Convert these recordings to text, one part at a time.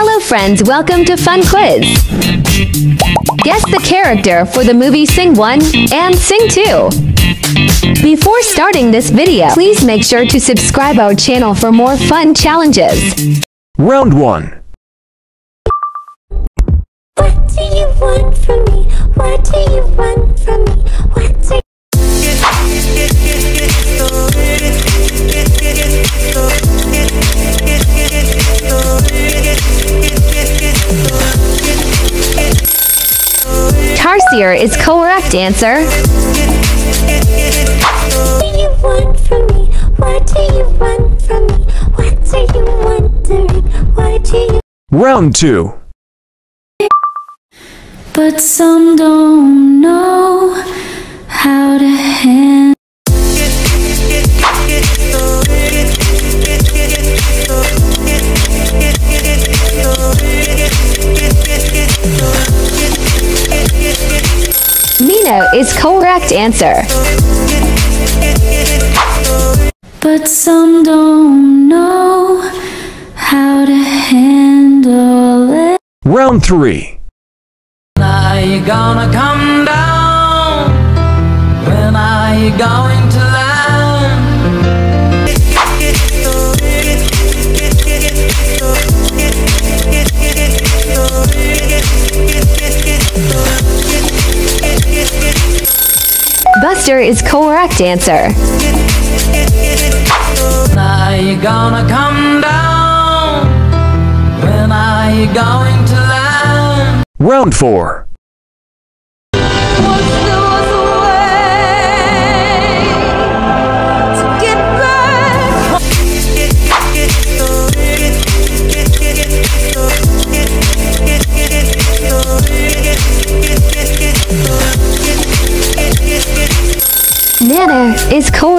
Hello friends, welcome to Fun Quiz. Guess the character for the movie Sing 1 and Sing 2. Before starting this video, please make sure to subscribe our channel for more fun challenges. Round 1. What do you want you Round 2. But some don't know how to handle. Is correct answer. But some don't know how to handle it. Round 3. are you gonna come down? When are you going Buster is correct answer. Are you gonna come down? When are you going to land? Round 4.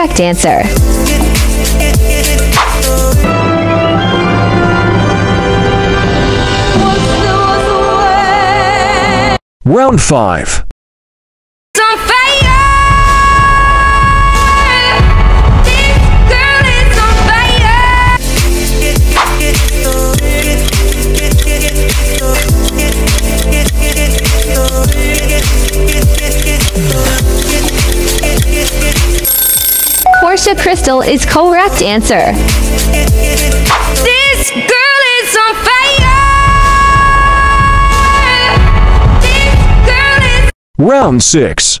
Correct answer. Round 5. Crystal is correct answer. This girl is on fire. Is Round 6.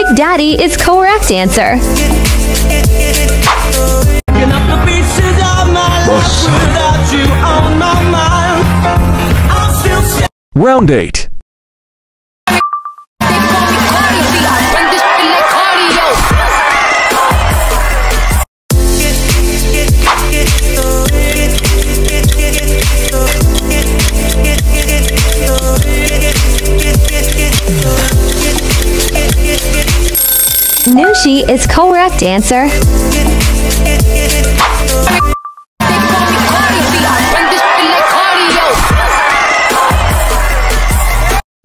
Big Daddy is correct answer. Round 8. Nooshy is correct answer.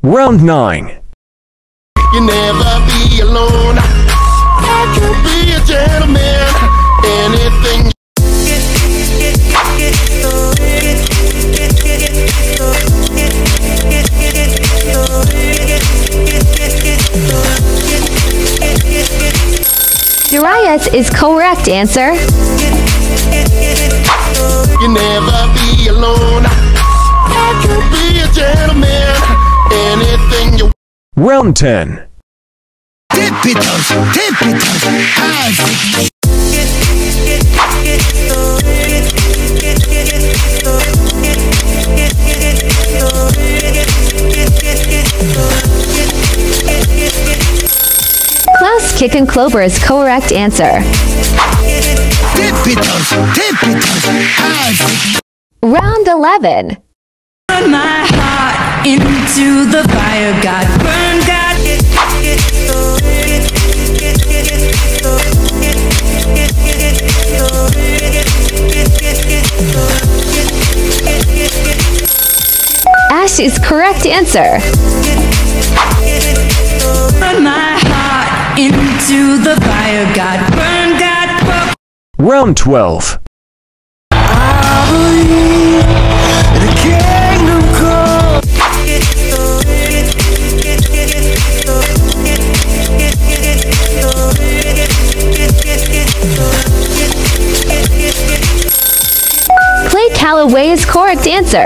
Round 9. You never be alone. I can be a gentleman. Anything this is correct answer. You never be alone. Be a gentleman. Anything you Round 10 típitos, chicken clover is correct answer. Round 11. Burn my heart into the fire. God burn, God. Ash is correct answer. Heart into the fire. God burn, God burn. Round 12. Clay Calloway is correct answer.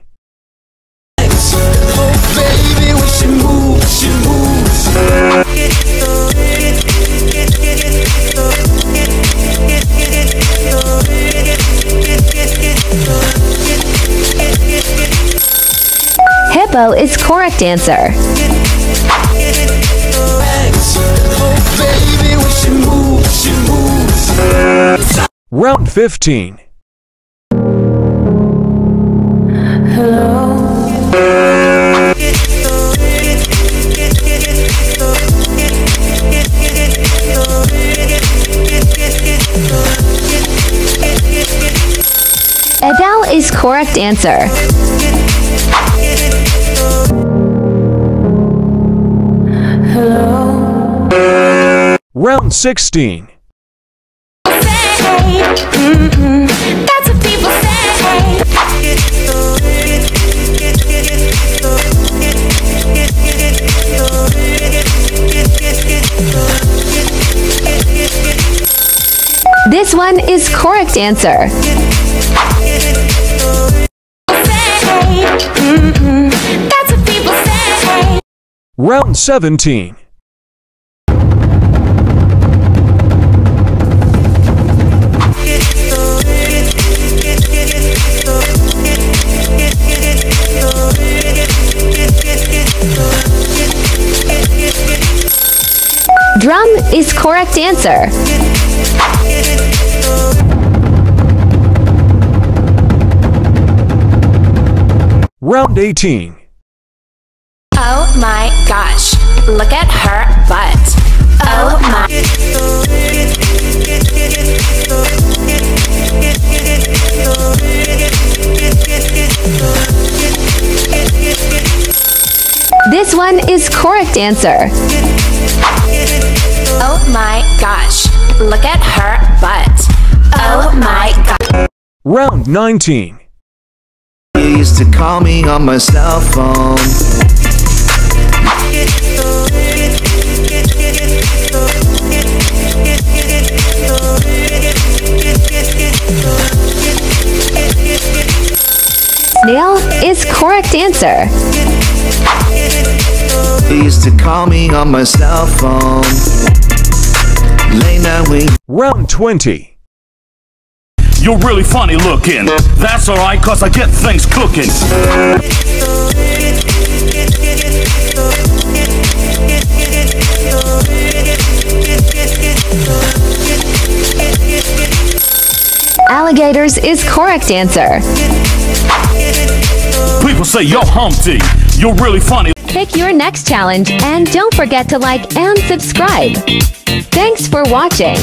she moves, she moves. Hippo is correct answer. Baby, when she moves, she moves. Round 15. Is correct answer. Round 16. That's what people say. This one is correct answer. Round 17. Drum is correct answer. Round 18. Look at her butt. Oh my. This one is correct answer. Oh my gosh, look at her butt. Oh my god. Round 19. You used to call me on my cell phone. Snail is correct answer. You used to call me on my cell phone. Late night when Round 20. You're really funny looking. That's alright, cause I get things cooking. Alligators is correct answer. People say, you're Humpty, you're really funny. Pick your next challenge and don't forget to like and subscribe. Thanks for watching.